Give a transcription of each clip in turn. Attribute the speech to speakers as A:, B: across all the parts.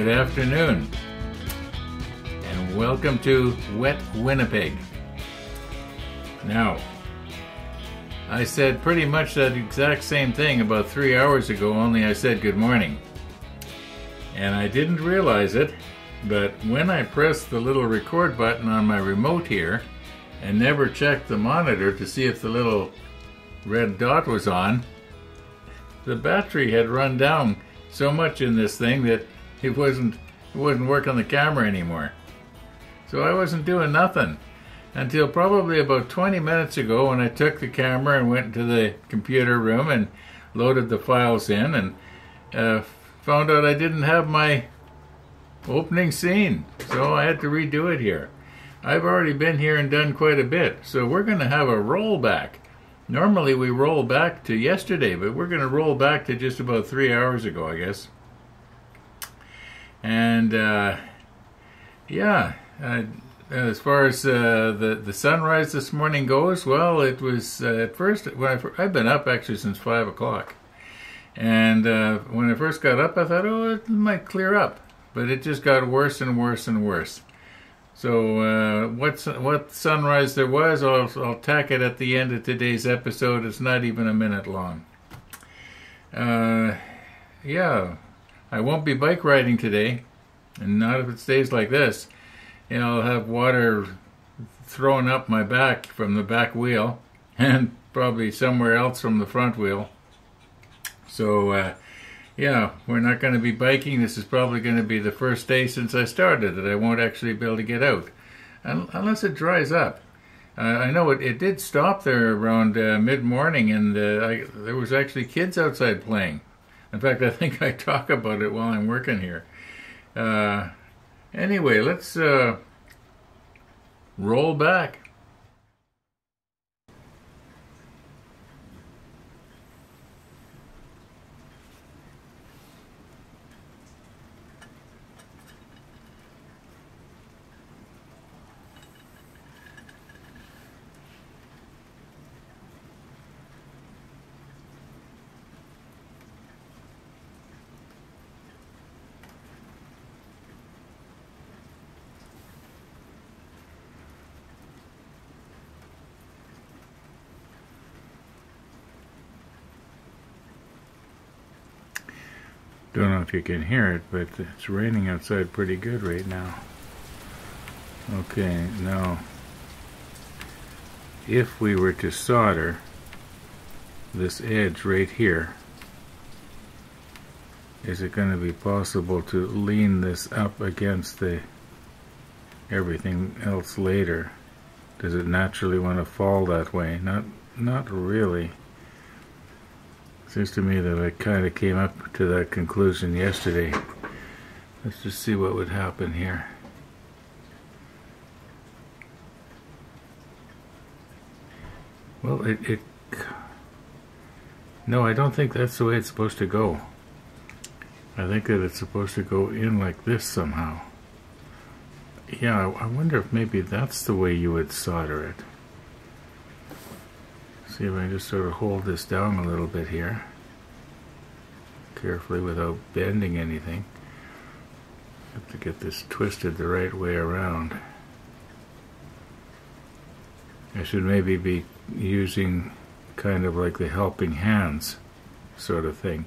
A: Good afternoon, and welcome to Wet Winnipeg. Now, I said pretty much that exact same thing about three hours ago, only I said good morning. And I didn't realize it, but when I pressed the little record button on my remote here and never checked the monitor to see if the little red dot was on, the battery had run down so much in this thing that it wasn't it wouldn't work on the camera anymore. So I wasn't doing nothing until probably about 20 minutes ago when I took the camera and went to the computer room and loaded the files in and uh, found out I didn't have my opening scene. So I had to redo it here. I've already been here and done quite a bit. So we're going to have a rollback. Normally we roll back to yesterday, but we're going to roll back to just about three hours ago, I guess. And uh, yeah, uh, as far as uh, the the sunrise this morning goes, well, it was uh, at first when I, have been up actually since five o'clock, and uh, when I first got up, I thought, oh, it might clear up, but it just got worse and worse and worse. So uh, what what sunrise there was, I'll, I'll tack it at the end of today's episode. It's not even a minute long. Uh, yeah, I won't be bike riding today, and not if it stays like this. Know, I'll have water thrown up my back from the back wheel, and probably somewhere else from the front wheel. So, uh, yeah, we're not going to be biking. This is probably going to be the first day since I started that I won't actually be able to get out, unless it dries up. Uh, I know it, it did stop there around uh, mid morning, and uh, I, there was actually kids outside playing. In fact, I think I talk about it while I'm working here. Uh, anyway, let's uh, roll back. Don't know if you can hear it, but it's raining outside pretty good right now. Okay, now, if we were to solder this edge right here, is it going to be possible to lean this up against the everything else later? Does it naturally want to fall that way? Not, not really. Seems to me that I kind of came up to that conclusion yesterday. Let's just see what would happen here. Well, it, it... No, I don't think that's the way it's supposed to go. I think that it's supposed to go in like this somehow. Yeah, I wonder if maybe that's the way you would solder it. See if I can just sort of hold this down a little bit here. Carefully without bending anything. Have to get this twisted the right way around. I should maybe be using kind of like the helping hands sort of thing.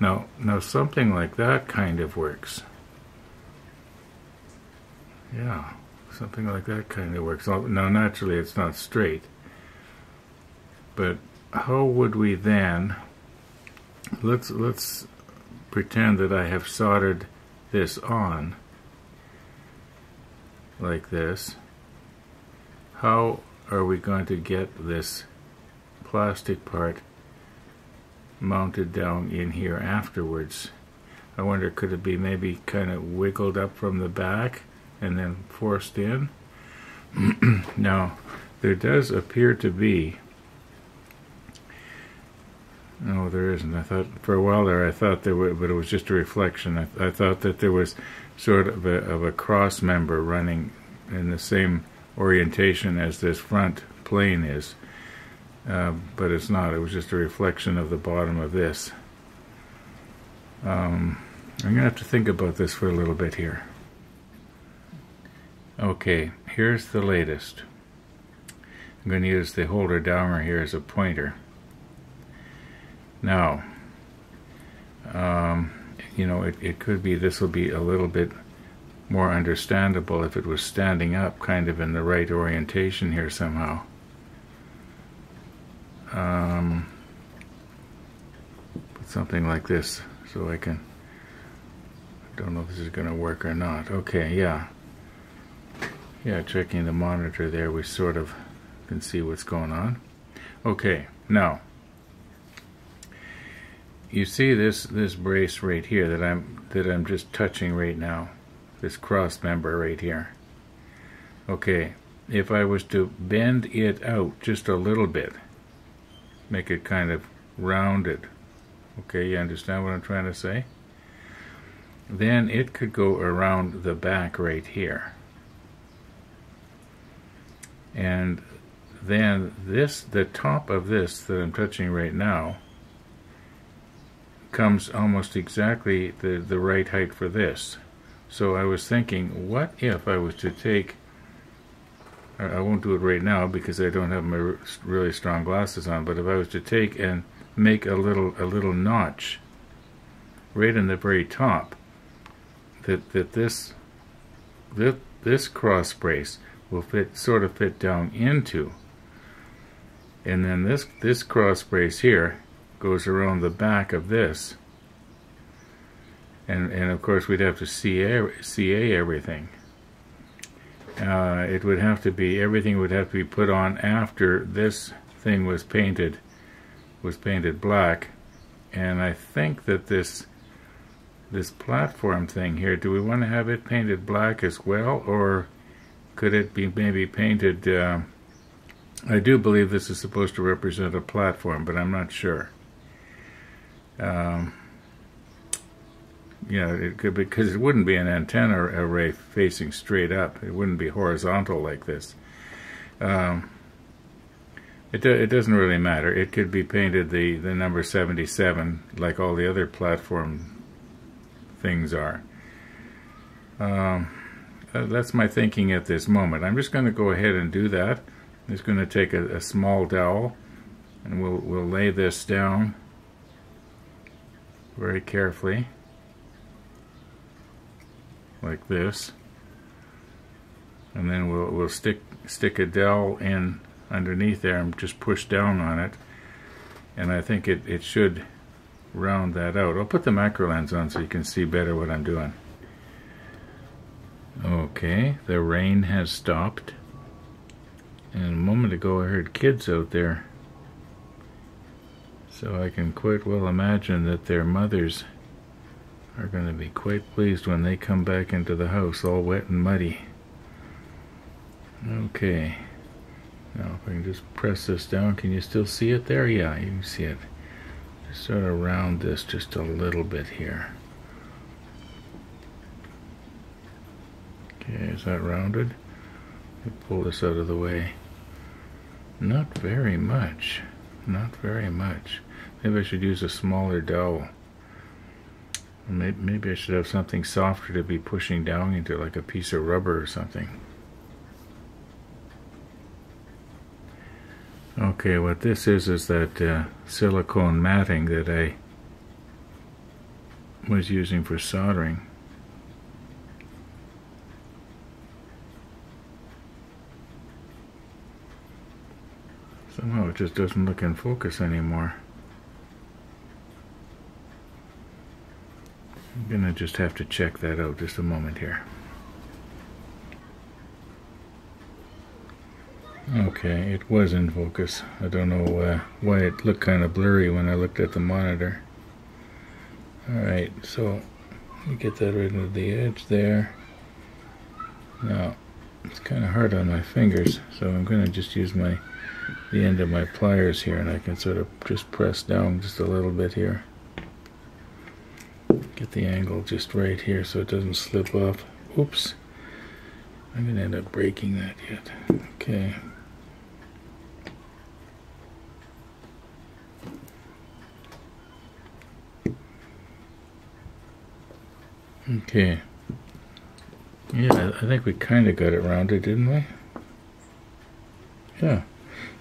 A: Now, now something like that kind of works. Yeah, something like that kind of works. Now, naturally, it's not straight. But how would we then, let's, let's pretend that I have soldered this on like this. How are we going to get this plastic part mounted down in here afterwards? I wonder could it be maybe kind of wiggled up from the back and then forced in? now, there does appear to be no, there isn't. I thought for a while there, I thought there were, but it was just a reflection. I, I thought that there was sort of a, of a cross member running in the same orientation as this front plane is, uh, but it's not. It was just a reflection of the bottom of this. Um, I'm going to have to think about this for a little bit here. Okay, here's the latest. I'm going to use the Holder Dowmer here as a pointer. Now, um, you know, it, it could be this will be a little bit more understandable if it was standing up kind of in the right orientation here somehow. Um, put something like this so I can, I don't know if this is going to work or not. Okay, yeah. Yeah, checking the monitor there, we sort of can see what's going on. Okay, now you see this this brace right here that I'm that I'm just touching right now this cross member right here. Okay if I was to bend it out just a little bit make it kind of rounded okay you understand what I'm trying to say? Then it could go around the back right here. And then this the top of this that I'm touching right now comes almost exactly the, the right height for this. So I was thinking, what if I was to take, I won't do it right now because I don't have my really strong glasses on, but if I was to take and make a little a little notch right in the very top, that, that this, this cross brace will fit sort of fit down into and then this this cross brace here goes around the back of this. And, and of course we'd have to CA, CA everything. Uh, it would have to be, everything would have to be put on after this thing was painted, was painted black. And I think that this, this platform thing here, do we want to have it painted black as well? Or could it be maybe painted, uh, I do believe this is supposed to represent a platform, but I'm not sure. Um, you know, it could because it wouldn't be an antenna array facing straight up. It wouldn't be horizontal like this. Um, it do, it doesn't really matter. It could be painted the the number 77 like all the other platform things are. Um, that's my thinking at this moment. I'm just going to go ahead and do that. I'm just going to take a, a small dowel and we'll we'll lay this down very carefully like this and then we'll, we'll stick stick a dowel in underneath there and just push down on it and I think it, it should round that out. I'll put the macro lens on so you can see better what I'm doing. Okay, the rain has stopped. And a moment ago I heard kids out there so I can quite well imagine that their mothers are going to be quite pleased when they come back into the house all wet and muddy. Okay. Now if I can just press this down, can you still see it there? Yeah, you can see it. Just sort of round this just a little bit here. Okay, is that rounded? pull this out of the way. Not very much. Not very much. Maybe I should use a smaller dowel. Maybe I should have something softer to be pushing down into, like a piece of rubber or something. Okay, what this is is that uh, silicone matting that I was using for soldering. Somehow it just doesn't look in focus anymore. Gonna just have to check that out just a moment here. Okay, it was in focus. I don't know uh, why it looked kind of blurry when I looked at the monitor. Alright, so we get that right into the edge there. Now, it's kind of hard on my fingers, so I'm going to just use my the end of my pliers here and I can sort of just press down just a little bit here. Get the angle just right here so it doesn't slip off. Oops. I'm going to end up breaking that yet. Okay. Okay. Yeah, I think we kind of got it rounded, didn't we? Yeah.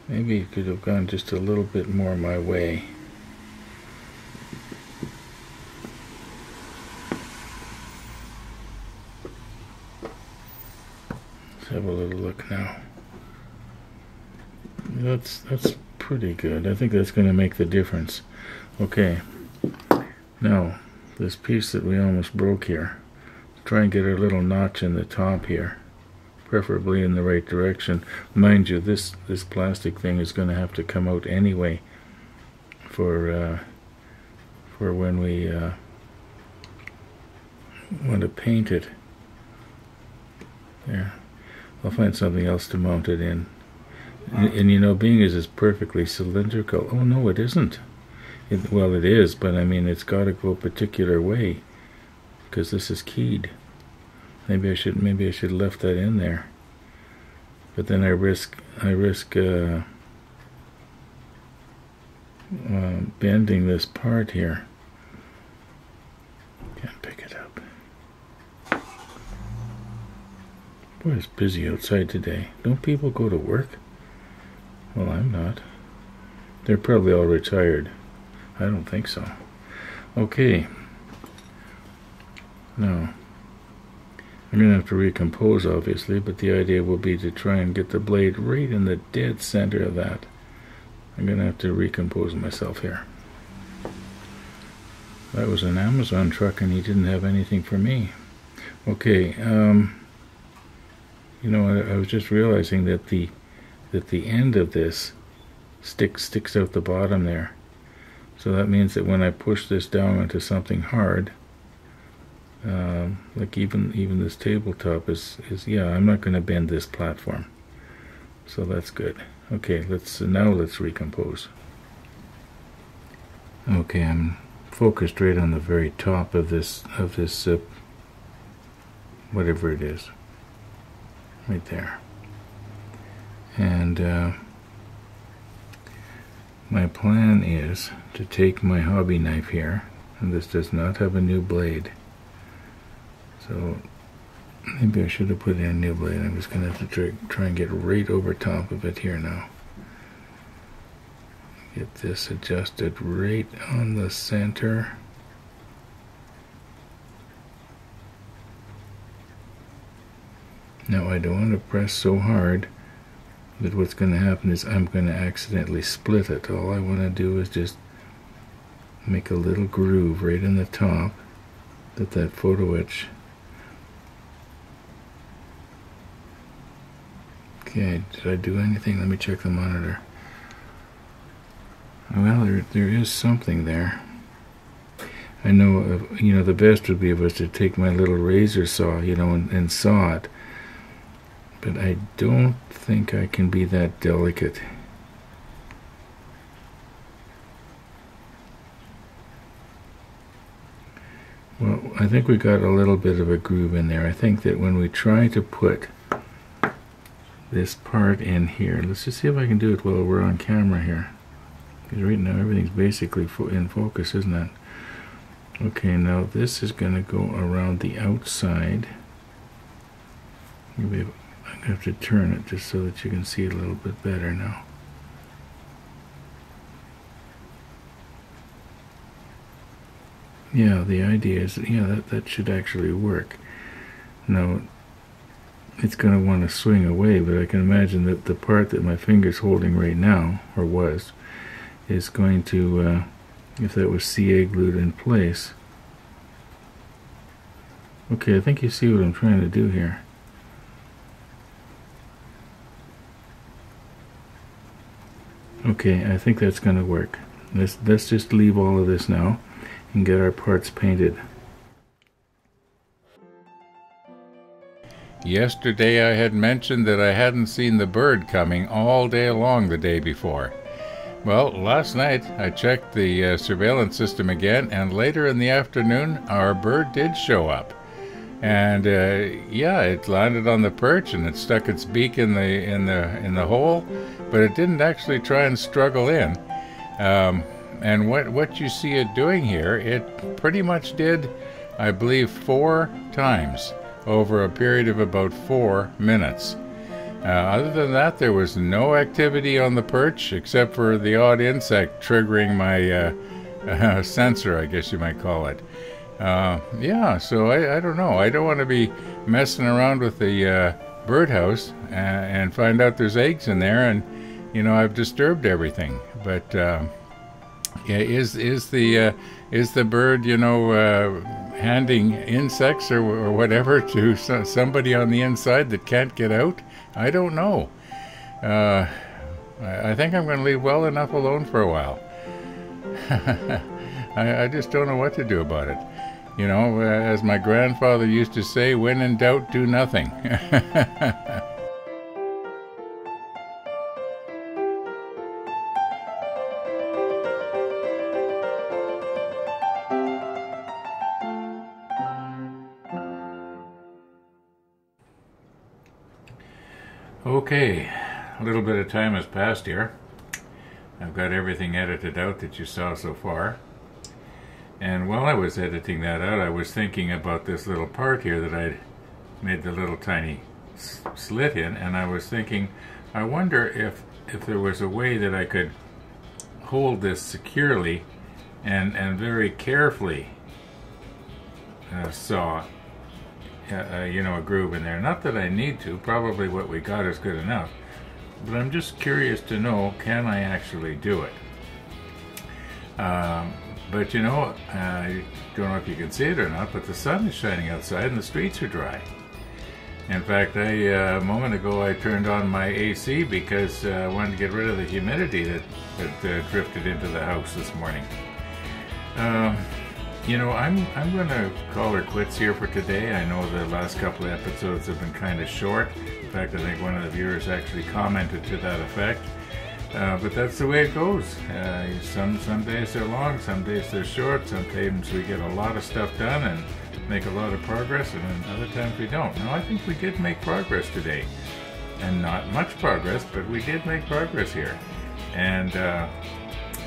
A: Maybe it could have gone just a little bit more my way. Let's have a little look now. That's that's pretty good. I think that's going to make the difference. Okay. Now, this piece that we almost broke here. Try and get a little notch in the top here, preferably in the right direction. Mind you, this this plastic thing is going to have to come out anyway for uh, for when we uh, want to paint it. There, I'll find something else to mount it in. And, and you know, being as it's perfectly cylindrical. Oh no, it isn't. It, well, it is, but I mean, it's got to go a particular way because this is keyed. Maybe I should maybe I should left that in there. But then I risk I risk uh, uh, bending this part here. Can't pick it up. Boy, it's busy outside today. Don't people go to work? Well, I'm not. They're probably all retired. I don't think so. Okay. Now, I'm going to have to recompose, obviously, but the idea will be to try and get the blade right in the dead center of that. I'm going to have to recompose myself here. That was an Amazon truck and he didn't have anything for me. Okay, um, you know, I, I was just realizing that the that the end of this stick sticks out the bottom there. So that means that when I push this down into something hard, um, like even even this tabletop is is yeah, I'm not going to bend this platform. So that's good. Okay, let's now let's recompose. Okay, I'm focused right on the very top of this of this uh, whatever it is, right there. And uh, my plan is to take my hobby knife here, and this does not have a new blade. So maybe I should have put in a new blade. I'm just going to have to try, try and get right over top of it here now. Get this adjusted right on the center. Now I don't want to press so hard that what's going to happen is I'm going to accidentally split it. All I want to do is just make a little groove right in the top that that photo etch okay did I do anything? Let me check the monitor. Well there, there is something there. I know uh, you know the best would be if I was to take my little razor saw you know and, and saw it but I don't think I can be that delicate. Well, I think we got a little bit of a groove in there. I think that when we try to put this part in here, let's just see if I can do it while we're on camera here. Because right now everything's basically in focus, isn't it? Okay, now this is going to go around the outside. Maybe I'm going to have to turn it just so that you can see it a little bit better now. Yeah, the idea is, that, yeah, that, that should actually work. Now, it's going to want to swing away, but I can imagine that the part that my finger's holding right now, or was, is going to, uh, if that was CA glued in place. Okay, I think you see what I'm trying to do here. Okay, I think that's going to work. Let's, let's just leave all of this now and get our parts painted. Yesterday I had mentioned that I hadn't seen the bird coming all day long the day before. Well, last night I checked the uh, surveillance system again, and later in the afternoon our bird did show up. And uh, yeah, it landed on the perch and it stuck its beak in the in the in the hole, but it didn't actually try and struggle in. Um, and what what you see it doing here, it pretty much did I believe, four times over a period of about four minutes. Uh, other than that, there was no activity on the perch except for the odd insect triggering my uh, sensor, I guess you might call it. Uh, yeah, so I, I, don't know. I don't want to be messing around with the uh, birdhouse and, and, find out there's eggs in there, and you know I've disturbed everything. But uh, yeah, is is the is the bird you know handing insects or, or whatever to somebody on the inside that can't get out? I don't know. Uh, I think I'm going to leave well enough alone for a while. I, I, just don't know what to do about it. You know, as my grandfather used to say, when in doubt, do nothing. Okay, a little bit of time has passed here. I've got everything edited out that you saw so far. And while I was editing that out, I was thinking about this little part here that I'd made the little tiny slit in, and I was thinking, I wonder if, if there was a way that I could hold this securely and, and very carefully uh, saw uh, you know, a groove in there. Not that I need to, probably what we got is good enough. But I'm just curious to know, can I actually do it? Um, but you know, I don't know if you can see it or not, but the sun is shining outside and the streets are dry. In fact, I, uh, a moment ago I turned on my AC because uh, I wanted to get rid of the humidity that, that uh, drifted into the house this morning. Um, you know, I'm I'm going to call her quits here for today. I know the last couple of episodes have been kind of short. In fact, I think one of the viewers actually commented to that effect. Uh, but that's the way it goes. Uh, some some days they're long, some days they're short. Sometimes we get a lot of stuff done and make a lot of progress, and then other times we don't. Now, I think we did make progress today, and not much progress, but we did make progress here. And uh,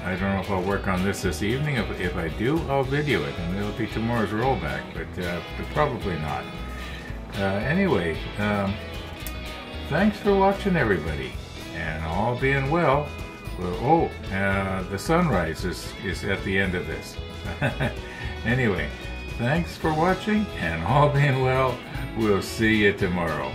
A: I don't know if I'll work on this this evening. If, if I do, I'll video it, and it'll be tomorrow's rollback, but, uh, but probably not. Uh, anyway, um, thanks for watching, everybody, and all being well. well oh, uh, the sunrise is, is at the end of this. anyway, thanks for watching, and all being well, we'll see you tomorrow.